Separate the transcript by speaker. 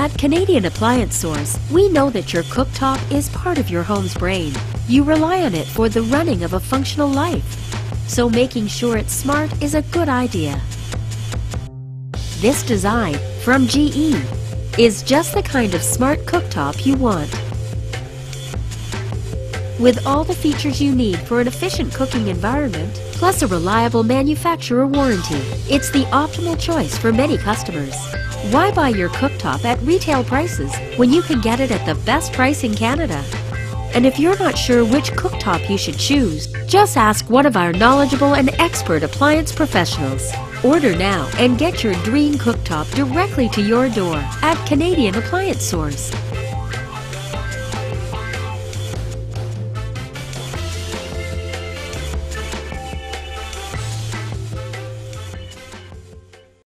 Speaker 1: At Canadian Appliance Source, we know that your cooktop is part of your home's brain. You rely on it for the running of a functional life. So making sure it's smart is a good idea. This design, from GE, is just the kind of smart cooktop you want. With all the features you need for an efficient cooking environment, plus a reliable manufacturer warranty, it's the optimal choice for many customers. Why buy your cooktop at retail prices when you can get it at the best price in Canada? And if you're not sure which cooktop you should choose, just ask one of our knowledgeable and expert appliance professionals. Order now and get your dream cooktop directly to your door at Canadian Appliance Source.